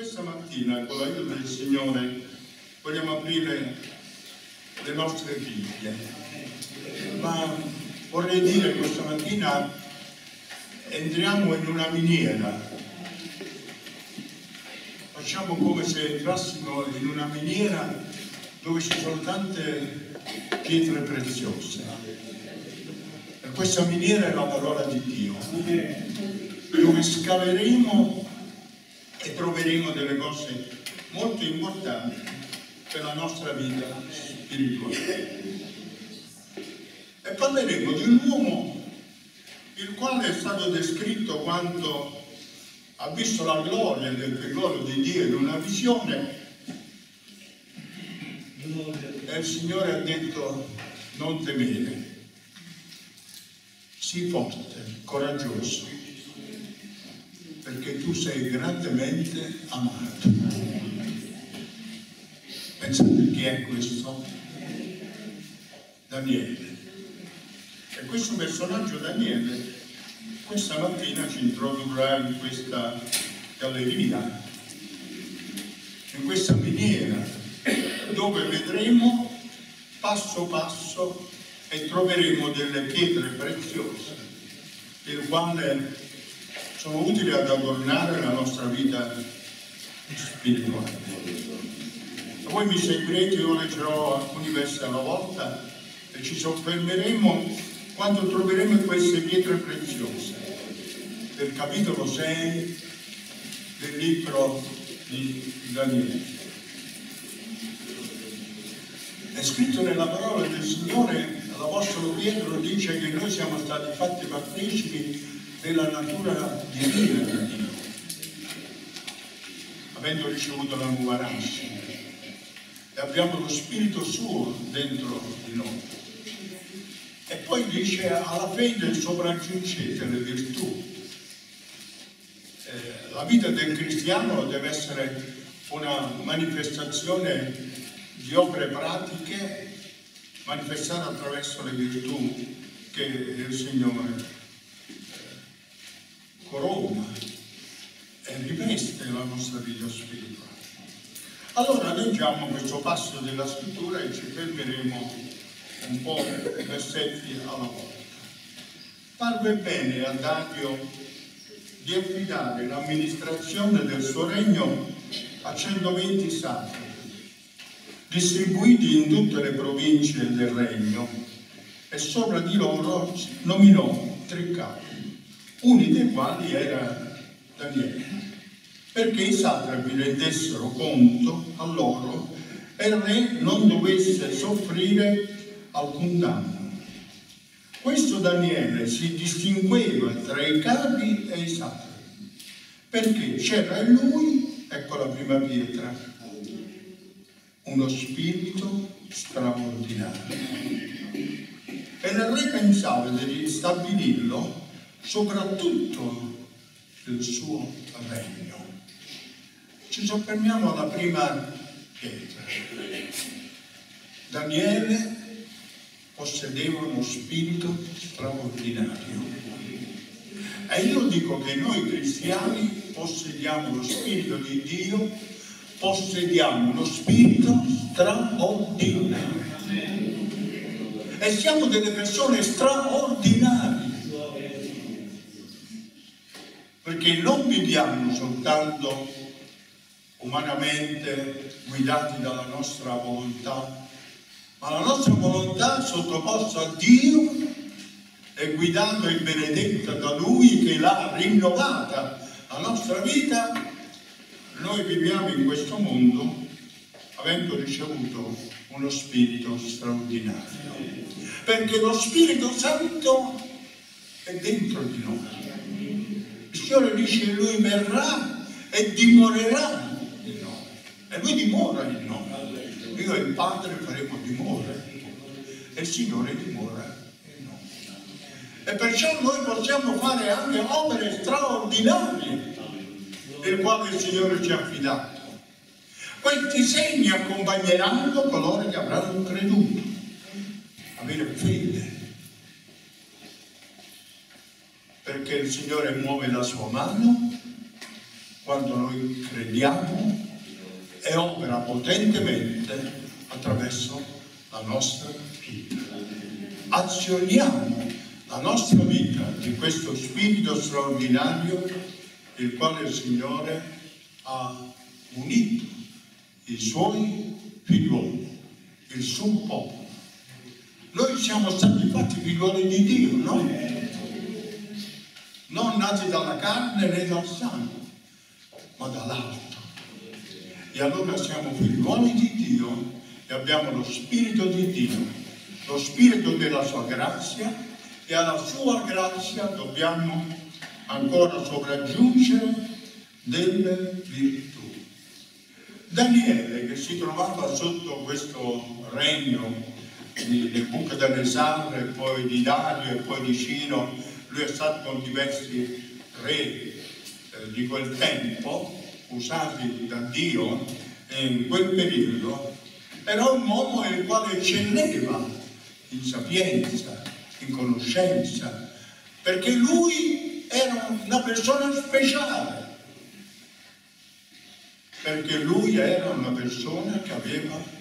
questa mattina con l'aiuto del Signore vogliamo aprire le nostre Bibbie, ma vorrei dire questa mattina entriamo in una miniera, facciamo come se entrassimo in una miniera dove ci sono tante pietre preziose. E questa miniera è la parola di Dio, dove scaveremo e troveremo delle cose molto importanti per la nostra vita spirituale. E parleremo di un uomo il quale è stato descritto quando ha visto la gloria del glorio di Dio in una visione. E il Signore ha detto non temere, sii forte, coraggioso, perché tu sei grandemente amato. Pensate chi è questo? Daniele. E questo personaggio Daniele questa mattina ci introdurrà in questa galleria, in questa miniera dove vedremo passo passo e troveremo delle pietre preziose, il quale sono utili ad adornare la nostra vita spirituale. Voi mi seguirete, io leggerò alcuni versi alla volta e ci soffermeremo quando troveremo queste pietre preziose del capitolo 6 del libro di Daniele. È scritto nella parola del Signore, l'Apostolo Pietro dice che noi siamo stati fatti partecipi della natura divina di Dio, avendo ricevuto la nascita e abbiamo lo Spirito suo dentro di noi. E poi dice alla fede sopraggiungete le virtù. Eh, la vita del cristiano deve essere una manifestazione di opere pratiche manifestate attraverso le virtù che il Signore corona e riveste la nostra vita spirituale. Allora leggiamo questo passo della scrittura e ci fermeremo un po' versetti alla volta. Parve bene a Dario di affidare l'amministrazione del suo regno a 120 sacri distribuiti in tutte le province del regno, e sopra di loro nominò tre capi, uno dei quali era Daniele, perché i satrapi rendessero conto a loro e il re non dovesse soffrire alcun danno. Questo Daniele si distingueva tra i capi e i satrapi, perché c'era in lui, ecco la prima pietra, uno spirito straordinario. E il re pensava di stabilirlo soprattutto il suo regno. Ci soffermiamo alla prima pietra. Daniele possedeva uno spirito straordinario. E io dico che noi cristiani possediamo lo spirito di Dio possediamo uno spirito straordinario e siamo delle persone straordinarie perché non viviamo soltanto umanamente guidati dalla nostra volontà. Ma la nostra volontà sottoposta a Dio e guidata e benedetta da Lui che l'ha rinnovata. La nostra vita noi viviamo in questo mondo avendo ricevuto uno spirito straordinario, perché lo Spirito Santo è dentro di noi. Signore dice lui verrà e dimorerà in noi. E lui dimora in noi. Io e il Padre faremo dimora. E il Signore dimora in noi. E perciò noi possiamo fare anche opere straordinarie del quale il Signore ci ha affidato. Questi segni accompagneranno coloro che avranno creduto. Avere fede. Perché il Signore muove la sua mano quando noi crediamo e opera potentemente attraverso la nostra vita. Azioniamo la nostra vita di questo spirito straordinario il quale il Signore ha unito i suoi figlioli, il suo popolo. Noi siamo stati fatti figlioli di Dio, no? Non nati dalla carne né dal sangue, ma dall'alto. E allora siamo figlioli di Dio e abbiamo lo Spirito di Dio, lo Spirito della sua grazia e alla sua grazia dobbiamo ancora sopraggiungere delle virtù. Daniele, che si trovava sotto questo regno di Nebuchadnezzar e poi di Dario e poi di Ciro, lui è stato con diversi re eh, di quel tempo, usati da Dio in quel periodo, era un uomo il quale eccelleva in sapienza, in conoscenza, perché lui era una persona speciale, perché lui era una persona che aveva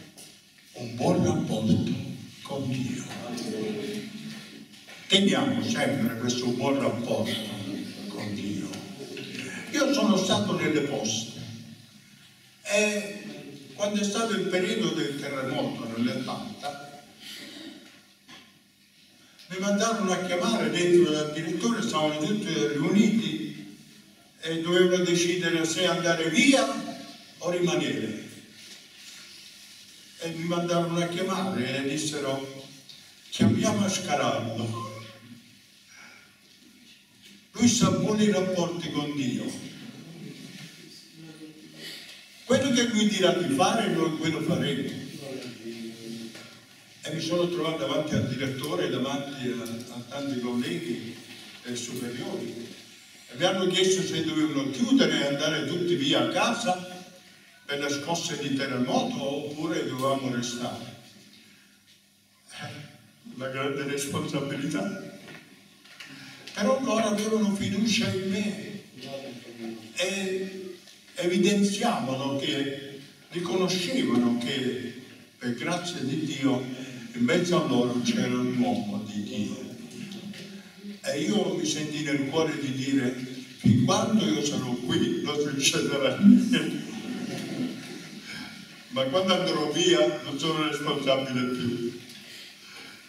un buon rapporto con Dio. Teniamo sempre questo buon rapporto con Dio. Io sono stato nelle poste e quando è stato il periodo del terremoto nell'80 mi mandarono a chiamare dentro dal direttore, stavano tutti riuniti e dovevano decidere se andare via o rimanere. E mi mandarono a chiamare e dissero chiamiamo Ascaraldo. Lui sa buoni rapporti con Dio. Quello che lui dirà di fare, noi quello faremo. E mi sono trovato davanti al direttore, davanti a, a tanti colleghi eh, superiori. E mi hanno chiesto se dovevano chiudere e andare tutti via a casa per le scosse di terremoto oppure dovevamo restare. Eh, grande responsabilità. Però loro avevano fiducia in me e evidenziavano che, riconoscevano che per grazia di Dio in mezzo a loro c'era un uomo di Dio. E io mi sentì nel cuore di dire, fin quando io sarò qui non succederà niente ma quando andrò via non sono responsabile più.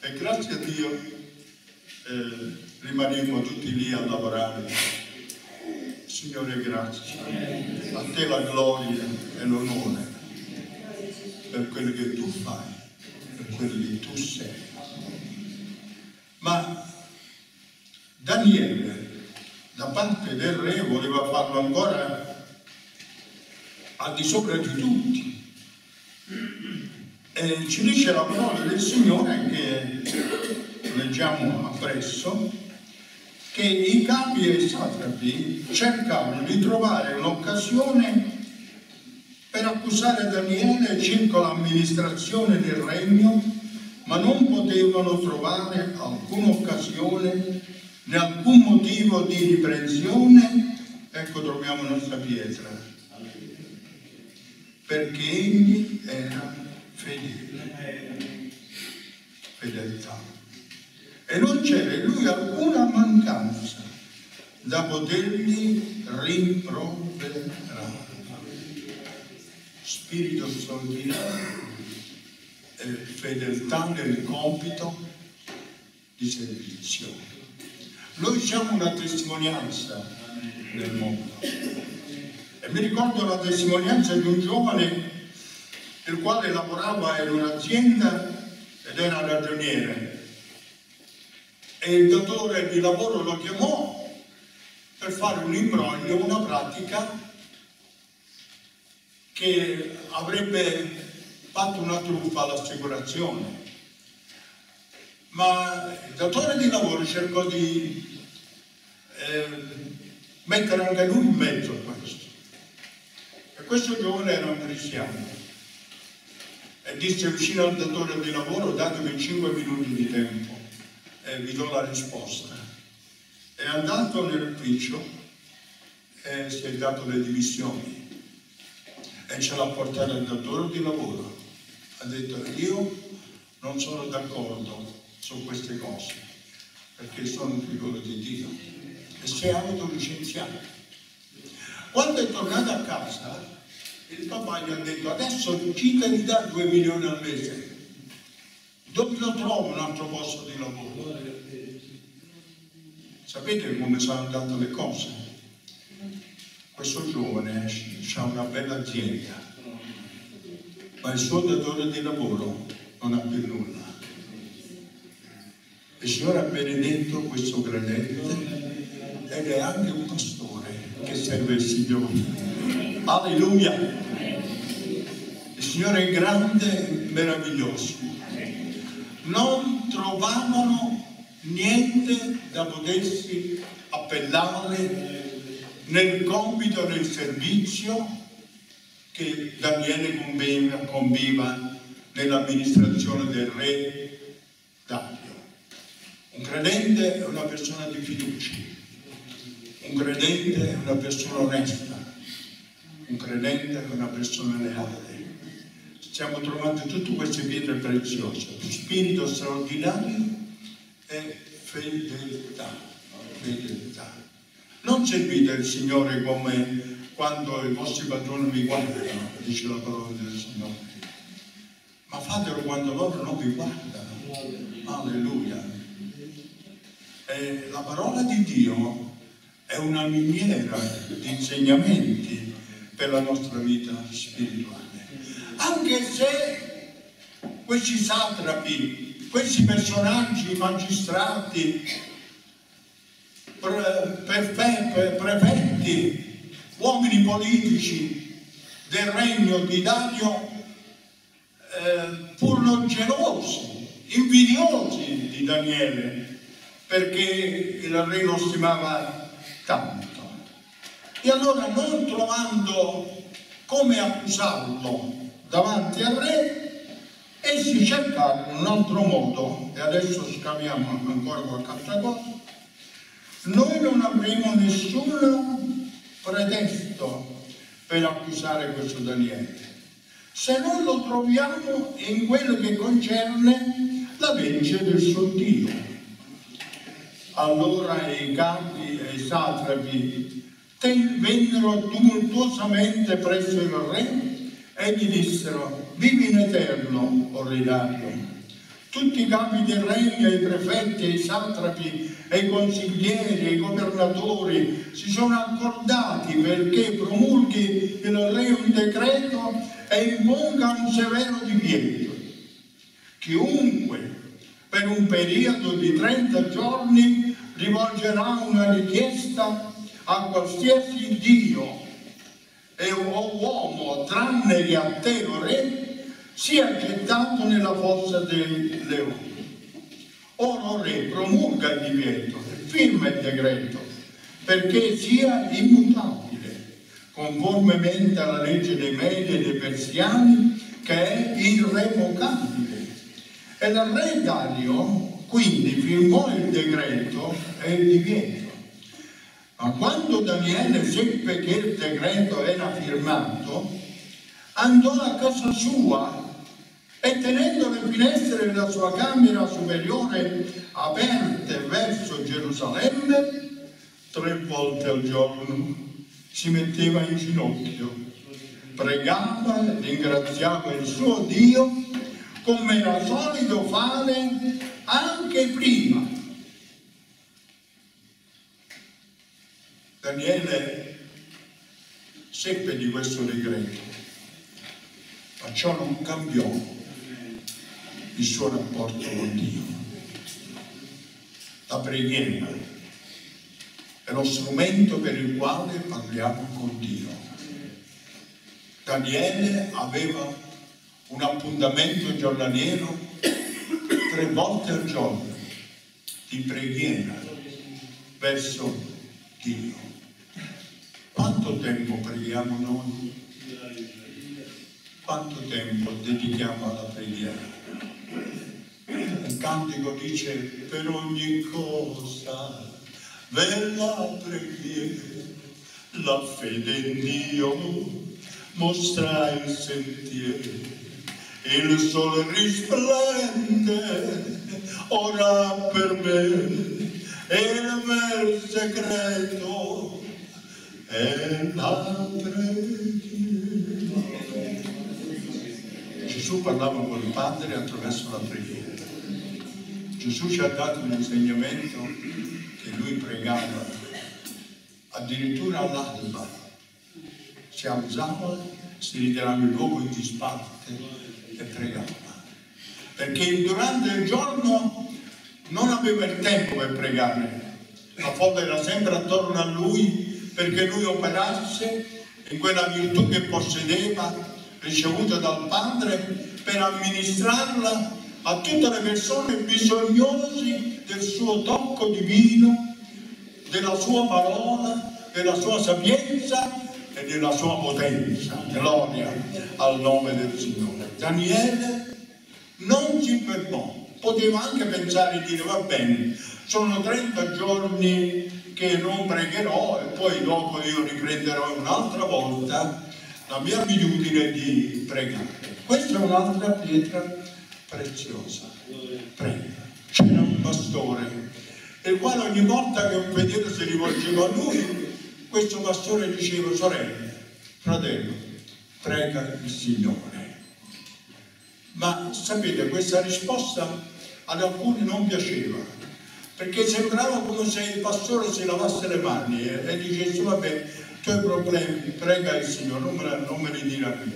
E grazie a Dio eh, rimanemmo tutti lì a lavorare. Signore, grazie. A te la gloria e l'onore per quello che tu fai, per quello che tu sei. Ma Daniele, da parte del re, voleva farlo ancora al di sopra di tutti e ci dice la parola del Signore che leggiamo appresso che i capi e i satrapi cercavano di trovare un'occasione per accusare Daniele circa l'amministrazione del regno, ma non potevano trovare alcuna occasione né alcun motivo di riprensione. Ecco troviamo nostra pietra perché egli era fedele. Fedeltà. E non c'era in lui alcuna mancanza da potergli rimproverare. Spirito straordinario e fedeltà nel compito di servizio. Noi siamo una testimonianza nel mondo mi ricordo la testimonianza di un giovane il quale lavorava in un'azienda ed era ragioniere e il datore di lavoro lo chiamò per fare un imbroglio, una pratica che avrebbe fatto una truffa all'assicurazione. Ma il datore di lavoro cercò di eh, mettere anche lui in mezzo a questo. Questo giovane era un cristiano e disse vicino al datore di lavoro datemi 5 minuti di tempo e vi do la risposta. È andato nell'ufficio e si è dato le dimissioni e ce l'ha portato al datore di lavoro. Ha detto io non sono d'accordo su queste cose perché sono un figlio di Dio e si è autolicenziato. Quando è tornato a casa il papà gli ha detto adesso ci devi dare 2 milioni al mese dove lo trovo un altro posto di lavoro? Sapete come sono andate le cose? Questo giovane ha una bella azienda, ma il suo datore di lavoro non ha più nulla. Il Signore ha benedetto questo credente ed è anche un pastore che serve il Signore. Alleluia! Il Signore è grande e meraviglioso. Non trovavano niente da potersi appellare nel compito del servizio che Daniele conviva, conviva nell'amministrazione del re Dario. Un credente è una persona di fiducia, un credente è una persona onesta, un credente è una persona leale. Stiamo trovando tutte queste pietre preziose, spirito straordinario e fedeltà. fedeltà. Non servite il Signore come quando i vostri padroni vi guardano, dice la parola del Signore, ma fatelo quando loro non vi guardano. Alleluia. E la parola di Dio è una miniera di insegnamenti per la nostra vita spirituale. Anche se questi satrapi, questi personaggi magistrati, prefetti, uomini politici del regno di Dario eh, furono gelosi, invidiosi di Daniele perché il re lo stimava tanto. E allora non trovando come accusarlo davanti al re, essi cercarono un altro modo, e adesso scaviamo ancora qualche altra cosa, noi non avremo nessun pretesto per accusare questo Daniele, se non lo troviamo in quello che concerne la legge del suo Dio. Allora i capi e i satrapi vennero tumultuosamente presso il re e gli dissero, vivi in eterno, o. Tutti i capi del regno, i prefetti, i satrapi, i consiglieri, i governatori si sono accordati perché promulghi il re un decreto e imponga un severo divieto. Chiunque per un periodo di 30 giorni rivolgerà una richiesta a qualsiasi Dio e o uomo tranne che a te o re sia gettato nella fossa dei leoni. Ora re promulga il divieto, firma il decreto, perché sia immutabile, conformemente alla legge dei Medi e dei Persiani, che è irrevocabile. E il re Dario quindi firmò il decreto e il divieto. Ma quando Daniele seppe che il decreto era firmato, andò a casa sua e tenendo le finestre della sua camera superiore aperte verso Gerusalemme, tre volte al giorno si metteva in ginocchio, pregava e ringraziava il suo Dio come era solito fare anche prima. Daniele seppe di questo decreto, ma ciò non cambiò il suo rapporto con Dio. La preghiera è lo strumento per il quale parliamo con Dio. Daniele aveva un appuntamento giornaliero tre volte al giorno di preghiera verso Dio. Quanto tempo preghiamo noi? Quanto tempo dedichiamo alla preghiera? Il cantico dice per ogni cosa bella preghiera la fede in Dio mostra il sentiero. Il sole risplende ora per me il vero segreto è la preghiera. Gesù parlava con il Padre attraverso la preghiera. Gesù ci ha dato un insegnamento che lui pregava addirittura all'alba. Si alzava, si ritirava il luogo in disparte e pregava. Perché durante il giorno non aveva il tempo per pregare. La folla era sempre attorno a lui perché lui operasse in quella virtù che possedeva, ricevuta dal Padre, per amministrarla a tutte le persone bisognose del suo tocco divino, della sua parola, della sua sapienza e della sua potenza. Gloria al nome del Signore. Daniele non si fermò poteva anche pensare di dire va bene, sono 30 giorni che non pregherò e poi dopo io riprenderò un'altra volta la mia abitudine di pregare. Questa è un'altra pietra preziosa. Prega. C'era un pastore, il quale ogni volta che un fedele si rivolgeva a lui, questo pastore diceva, sorella, fratello, prega il Signore. Ma sapete, questa risposta ad alcuni non piaceva, perché sembrava come se il pastore si lavasse le mani e, e dicesse, vabbè, tu hai problemi, prega il Signore, non me, non me li dirà più.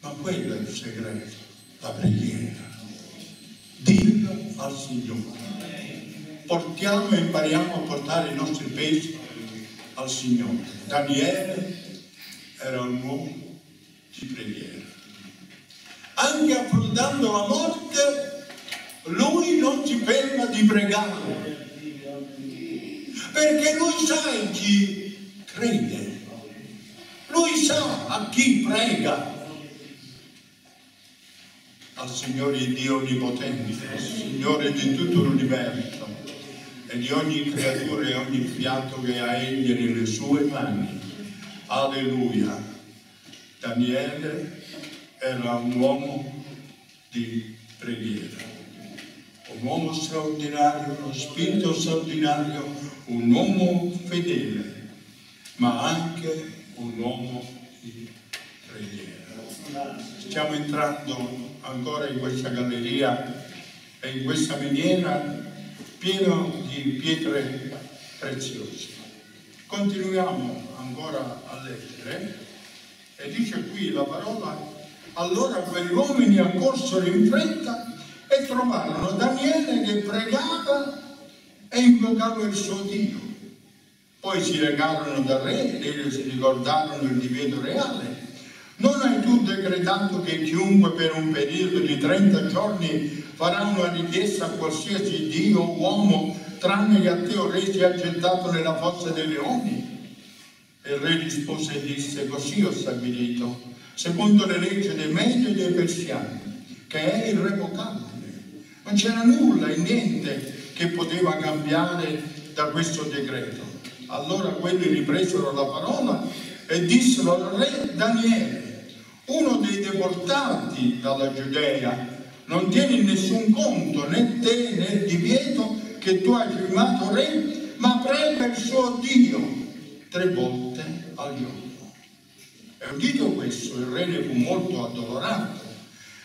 Ma quello è il segreto, la preghiera. Dillo al Signore. Portiamo e impariamo a portare i nostri pesi al Signore. Daniele era un uomo di preghiera. Anche affrontando la morte, lui non si ferma di pregare. Perché lui sa in chi crede. Lui sa a chi prega. Al Signore Dio Onnipotente, Signore di tutto l'universo e di ogni creatura e ogni fiato che ha Egli nelle sue mani. Alleluia. Daniele era un uomo di preghiera, un uomo straordinario, uno spirito straordinario, un uomo fedele, ma anche un uomo di preghiera. Stiamo entrando ancora in questa galleria e in questa miniera piena di pietre preziose. Continuiamo ancora a leggere e dice qui la parola allora quegli uomini accorsero in fretta e trovarono Daniele che pregava e invocava il suo Dio. Poi si recarono dal re e si ricordarono il divieto reale. Non hai tu decretato che chiunque per un periodo di 30 giorni farà una richiesta a qualsiasi Dio o uomo, tranne che a te o re sia gettato nella fossa dei leoni? E il re rispose e disse, così ho stabilito secondo le leggi dei Medi e dei Persiani, che è irrevocabile. Non c'era nulla e niente che poteva cambiare da questo decreto. Allora quelli ripresero la parola e dissero al re Daniele, uno dei deportati dalla Giudea, non tieni nessun conto né te né il divieto che tu hai firmato re, ma prega il suo Dio tre volte al giorno. E udito questo, il re ne fu molto addolorato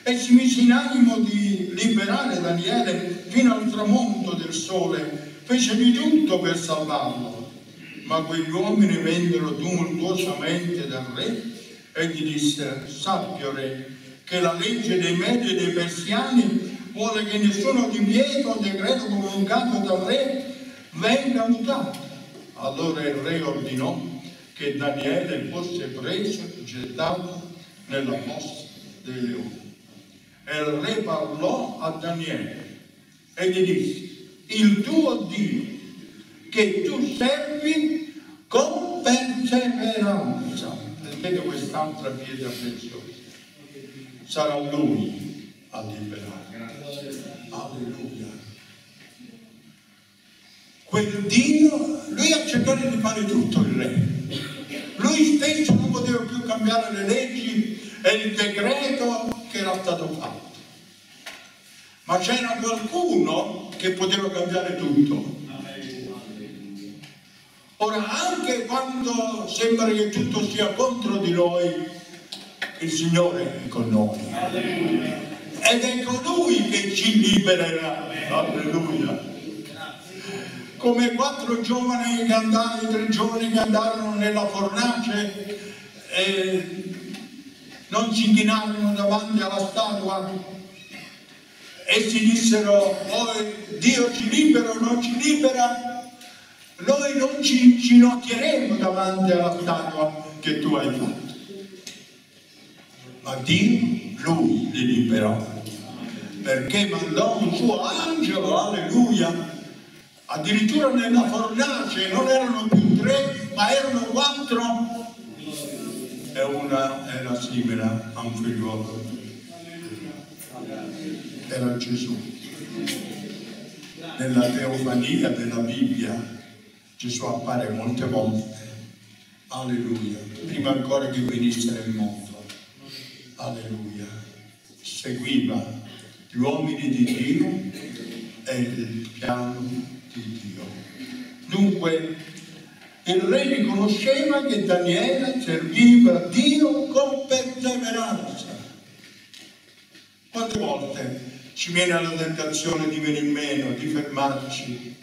e si mise in animo di liberare Daniele fino al tramonto del sole, fece di tutto per salvarlo. Ma quegli uomini vennero tumultuosamente dal re e gli disse, sappio re, che la legge dei Medi e dei Persiani vuole che nessuno divieto o decreto comunicato dal re venga mutato. Allora il re ordinò che Daniele fosse preso e gettato nella fossa dei leoni. E il re parlò a Daniele e gli disse, il tuo Dio che tu servi con perseveranza, vedete quest'altra pietra preziosa, sarà lui a liberare. Alleluia. Quel Dio, lui cercato di fare tutto il re, Lui stesso non poteva più cambiare le leggi e il decreto stato fatto. Ma c'era qualcuno che poteva cambiare tutto. Ora, anche quando sembra che tutto sia contro di noi, il Signore è con noi. Ed è colui che ci libererà. Alleluia come quattro giovani che andarono, tre giovani che andarono nella fornace e non si inchinarono davanti alla statua e si dissero oh, Dio ci libera o non ci libera? Noi non ci inginocchieremo davanti alla statua che tu hai fatto. Ma Dio lui li liberò perché mandò un suo angelo alleluia. Addirittura nella fornace non erano più tre ma erano quattro e una era simile a un figliuolo. Era Gesù. Nella teofania della Bibbia Gesù appare molte volte. Alleluia. Prima ancora che venisse nel mondo. Alleluia. Seguiva gli uomini di Dio e il piano di Dio. Dunque, il re riconosceva che Daniele serviva Dio con perseveranza. Quante volte ci viene la tentazione di venire meno, di fermarci?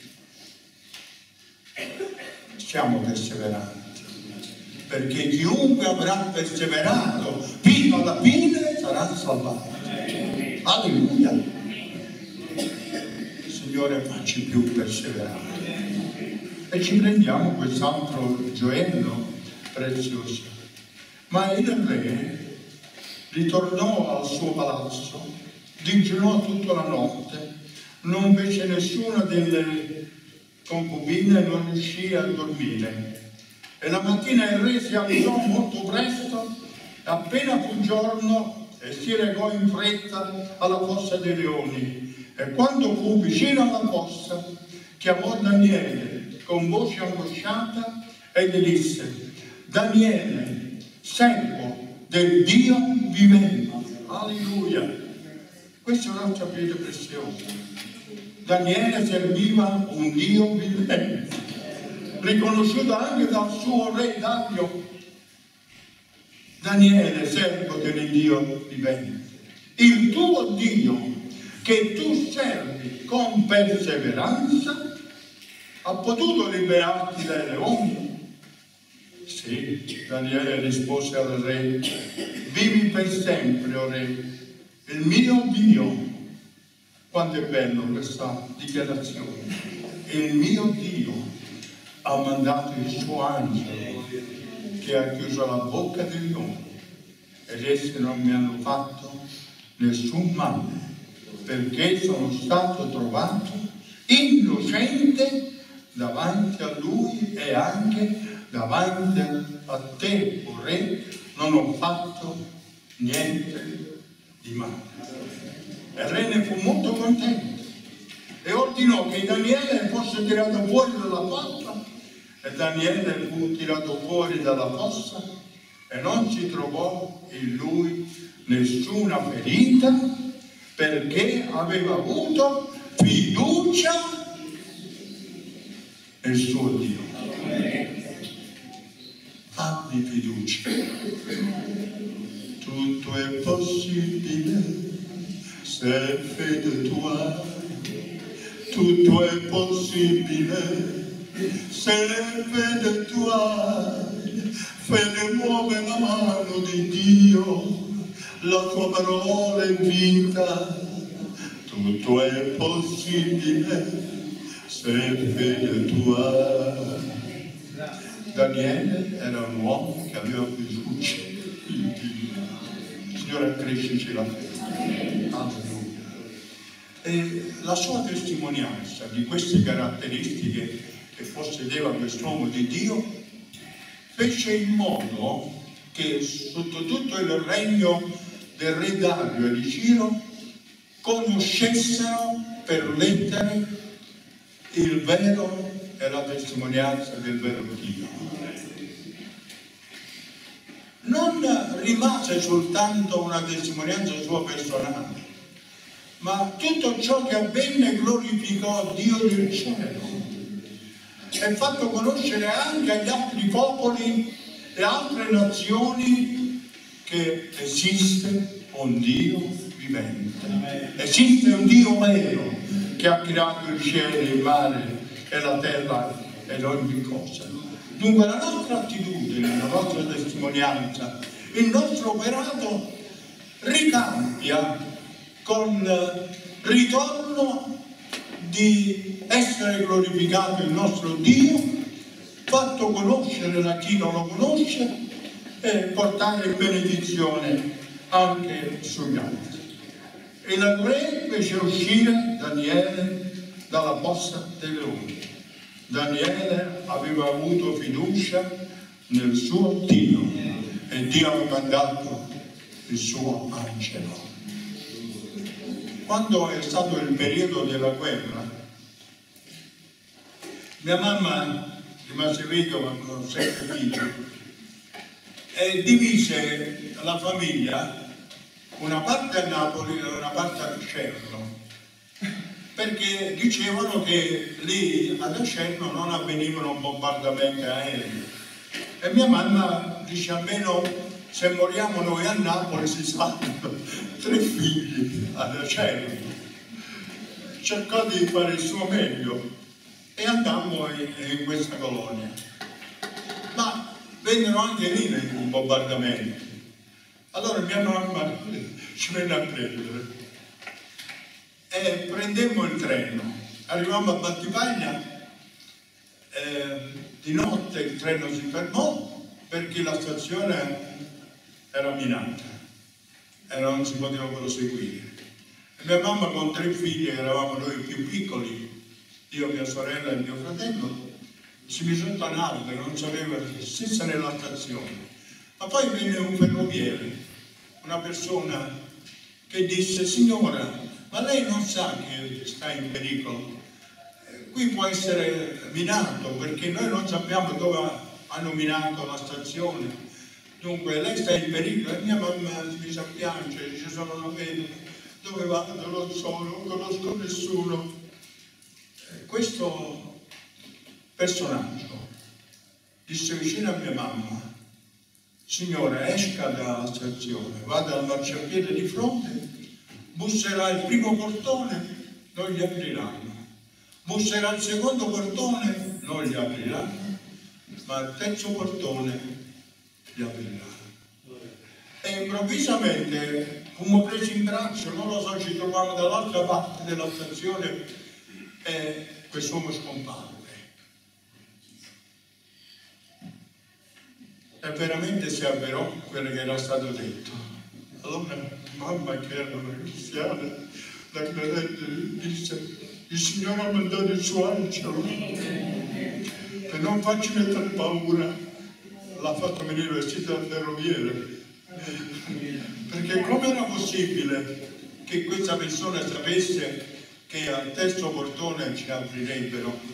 Siamo perseveranti, perché chiunque avrà perseverato fino alla fine sarà salvato. Alleluia. Signore facci più perseverare. E ci prendiamo quest'altro gioiello prezioso. Ma il re ritornò al suo palazzo, digiunò tutta la notte, non fece nessuna delle concubine non riuscì a dormire. E la mattina il re si alzò molto presto, appena fu giorno, e si recò in fretta alla fossa dei leoni e quando fu vicino alla fossa, chiamò Daniele con voce angosciata e gli disse, Daniele, servo del Dio vivente. Alleluia. Questa è un'altra pietra preziosa. Daniele serviva un Dio vivente, riconosciuto anche dal suo re Dario. Daniele, servo del Dio vivente. Il tuo Dio che tu servi con perseveranza, ha potuto liberarti dai leoni? Sì, Daniele rispose al re, vivi per sempre, o re, il mio Dio. Quanto è bello questa dichiarazione. Il mio Dio ha mandato il suo angelo che ha chiuso la bocca degli uomini ed essi non mi hanno fatto nessun male perché sono stato trovato innocente davanti a lui e anche davanti a te, o re, non ho fatto niente di male. Il re ne fu molto contento e ordinò che Daniele fosse tirato fuori dalla fossa e Daniele fu tirato fuori dalla fossa e non si trovò in lui nessuna ferita perché aveva avuto fiducia nel suo Dio. Abbi fiducia. Tutto è possibile se fede tu hai. Tutto è possibile se fede tu hai. Fede muove la mano di Dio la tua parola è vita, tutto è possibile se fede tua. Daniele era un uomo che aveva fiducia in Dio. Signore, crescici la fede. E la sua testimonianza di queste caratteristiche che possedeva quest'uomo di Dio fece in modo che sotto tutto il regno del re Dario e di Ciro conoscessero per lettere il vero e la testimonianza del vero Dio. rimase soltanto una testimonianza sua personale, ma tutto ciò che avvenne glorificò Dio del cielo e fatto conoscere anche agli altri popoli e altre nazioni che esiste un Dio vivente. Esiste un Dio vero che ha creato il cielo, il mare e la terra ed ogni cosa. Dunque la nostra attitudine, la nostra testimonianza, il nostro operato ricambia con ritorno di essere glorificato il nostro Dio, fatto conoscere da chi non lo conosce e portare benedizione anche sugli altri. E la re fece uscire Daniele dalla fossa dei leoni. Daniele aveva avuto fiducia nel suo Dio e Dio aveva mandato il suo angelo. Quando è stato il periodo della guerra, mia mamma rimase vedova con sette figli e divise la famiglia una parte a Napoli e una parte a Cerno perché dicevano che lì ad Acerno non avvenivano bombardamenti aerei e mia mamma dice almeno se moriamo noi a Napoli si salvano tre figli ad Acerno cercò di fare il suo meglio e andammo in, in questa colonia. Ma vennero anche lì i bombardamenti. Allora mia mamma ci venne a prendere e prendemmo il treno. Arrivammo a Battipaglia, eh, di notte il treno si fermò perché la stazione era minata e non si poteva proseguire. E mia mamma con tre figli, eravamo noi più piccoli, io, mia sorella e mio fratello, si mise sotto albero, non sapeva stessa nella stazione. Ma poi venne un ferroviere, una persona che disse, signora, ma lei non sa che sta in pericolo? Eh, qui può essere minato, perché noi non sappiamo dove hanno minato la stazione. Dunque lei sta in pericolo e mia mamma mi sa piangere, ci sono una vedova, dove vado? Non lo so, non conosco nessuno questo personaggio disse vicino a mia mamma, signore esca dalla stazione, vada al marciapiede di fronte, busserà il primo portone, non gli apriranno. Busserà il secondo portone, non gli apriranno, ma il terzo portone gli apriranno. E improvvisamente fummo presi in braccio, non lo so, ci trovavamo dall'altra parte della stazione e quest'uomo scomparve. E veramente si avverò quello che era stato detto. Allora mamma che era una cristiana, la credente, disse, il Signore ha mandato il suo angelo per non farci mettere paura. L'ha fatto venire vestito da ferroviere. Perché come era possibile che questa persona sapesse che al terzo portone ci aprirebbero.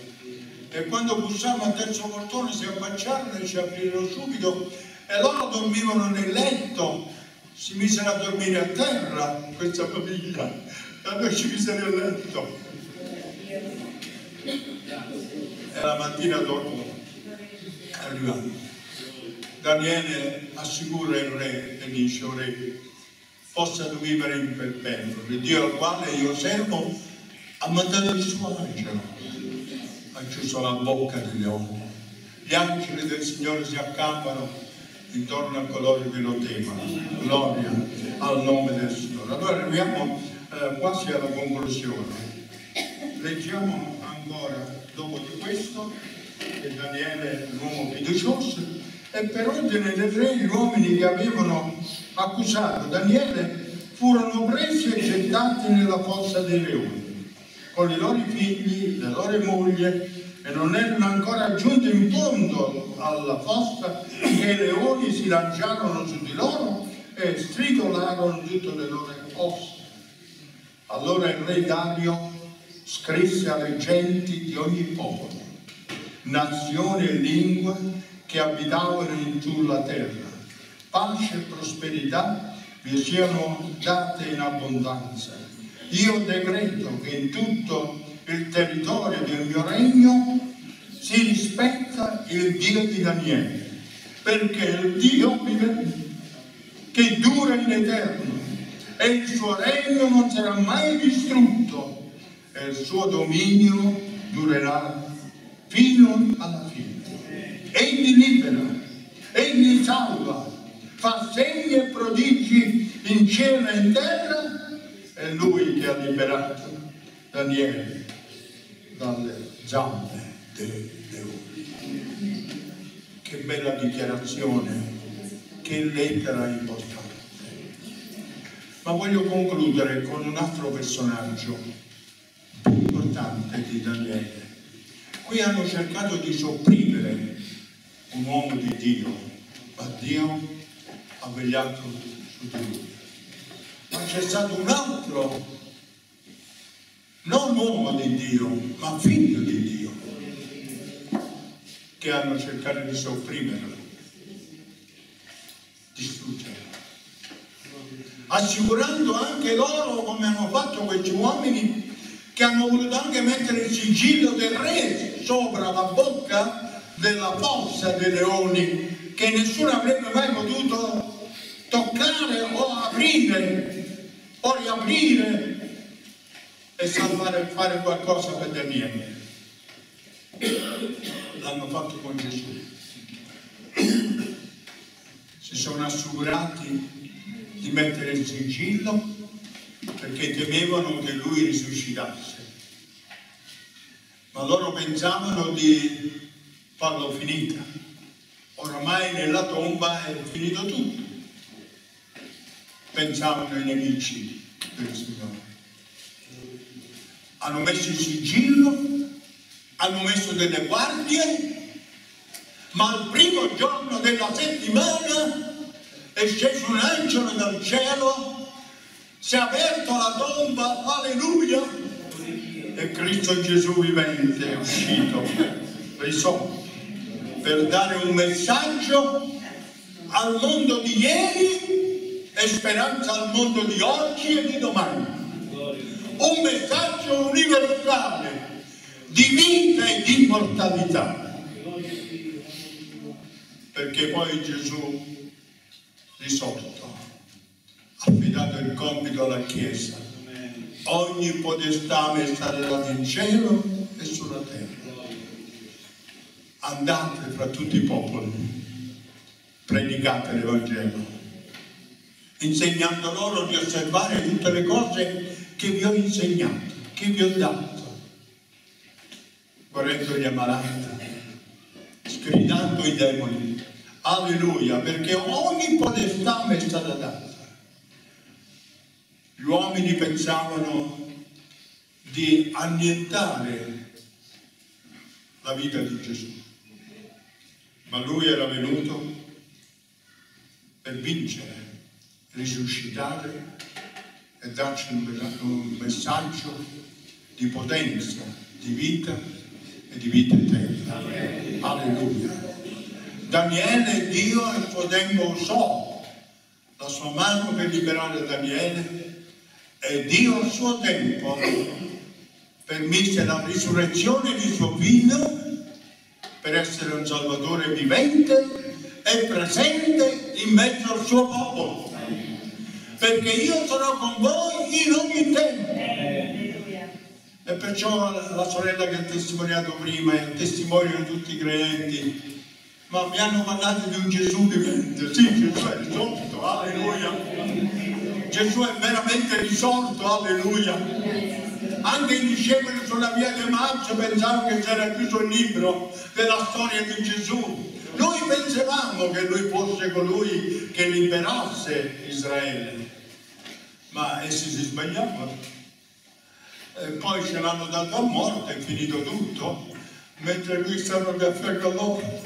E quando bussammo al terzo portone si affacciarono e ci aprirono subito e loro dormivano nel letto, si misero a dormire a terra, questa famiglia, e noi ci misero nel letto. E la mattina dopo arrivamo. Daniele assicura il re e dice, o re, possano vivere in perpetuo, il Dio al quale io servo ha mandato il suo angelo, ha chiuso la bocca del leone. Gli angeli del Signore si accampano intorno a coloro che lo temono. Gloria al nome del Signore. Allora arriviamo eh, quasi alla conclusione. Leggiamo ancora dopo di questo che Daniele è un fiducioso e per ordine del re gli uomini che avevano accusato Daniele furono presi e gettati nella fossa dei leoni con i loro figli, le loro mogli e non erano ancora giunti in fondo alla fossa che i leoni si lanciarono su di loro e stritolarono tutte le loro ossa. Allora il re Dario scrisse alle genti di ogni popolo, nazioni e lingue che abitavano in sulla terra, pace e prosperità vi siano date in abbondanza. Io decreto che in tutto il territorio del mio regno si rispetta il Dio di Daniele, perché il Dio vive che dura in eterno e il suo regno non sarà mai distrutto e il suo dominio durerà fino alla fine. Egli libera, egli salva, fa segni e prodigi in cielo e in terra, lui che ha liberato Daniele dalle zampe dei leoni. Che bella dichiarazione, che lettera importante. Ma voglio concludere con un altro personaggio più importante di Daniele. Qui hanno cercato di sopprimere un uomo di Dio, ma Dio ha vegliato su di lui. C'è stato un altro, non uomo di Dio, ma figlio di Dio, che hanno cercato di sopprimerlo, distruggerlo. Assicurando anche loro, come hanno fatto questi uomini, che hanno voluto anche mettere il sigillo del re sopra la bocca della fossa dei leoni che nessuno avrebbe mai potuto toccare o aprire o riaprire e salvare fare qualcosa per Daniele. L'hanno fatto con Gesù. Si sono assicurati di mettere il sigillo perché temevano che lui risuscitasse. Ma loro pensavano di farlo finita. Oramai nella tomba è finito tutto. Pensavano ai nemici del Signore. Hanno messo il sigillo, hanno messo delle guardie, ma al primo giorno della settimana è sceso un angelo dal cielo, si è aperto la tomba, alleluia, e Cristo Gesù vivente è uscito, risorto per dare un messaggio al mondo di ieri e speranza al mondo di oggi e di domani. Un messaggio universale di vita e di immortalità. Perché poi Gesù risorto ha affidato il compito alla Chiesa. Ogni potestà data in cielo e sulla terra andate fra tutti i popoli, predicate l'Evangelo, insegnando loro di osservare tutte le cose che vi ho insegnato, che vi ho dato, guarendo gli ammalati, sgridando i demoni. Alleluia, perché ogni potestà mi è stata data. Gli uomini pensavano di annientare la vita di Gesù ma lui era venuto per vincere, risuscitare e darci un messaggio di potenza, di vita e di vita eterna. Alleluia. Daniele, Dio suo tempo usò la sua mano per liberare Daniele e Dio al suo tempo permise la risurrezione di suo figlio per essere un Salvatore vivente e presente in mezzo al suo popolo. Perché io sarò con voi in ogni tempo. E perciò la sorella che ha testimoniato prima testimone di tutti i credenti. Ma mi hanno parlato di un Gesù vivente. Sì, Gesù è risorto, alleluia. Gesù è veramente risorto, alleluia anche i discepoli sulla via di Maggio pensavano che c'era chiuso il libro della storia di Gesù. Noi pensavamo che lui fosse colui che liberasse Israele, ma essi si sbagliavano. E poi ce l'hanno dato a morte, è finito tutto, mentre lui stava proprio a fianco a loro.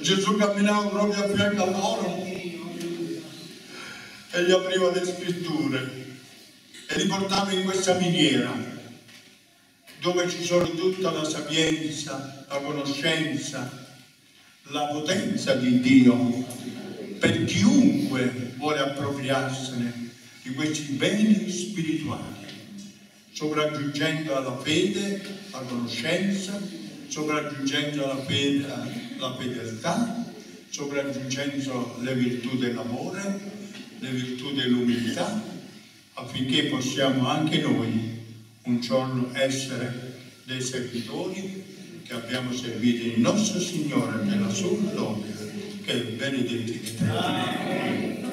Gesù camminava proprio a fianco a loro e gli apriva le scritture e li portava in questa miniera dove ci sono tutta la sapienza, la conoscenza, la potenza di Dio per chiunque vuole appropriarsene di questi beni spirituali, sopraggiungendo alla fede la conoscenza, sopraggiungendo alla fede la fedeltà, sopraggiungendo le virtù dell'amore, le virtù dell'umiltà, affinché possiamo anche noi un giorno essere dei servitori che abbiamo servito il nostro Signore nella sua gloria, che è benedetto. In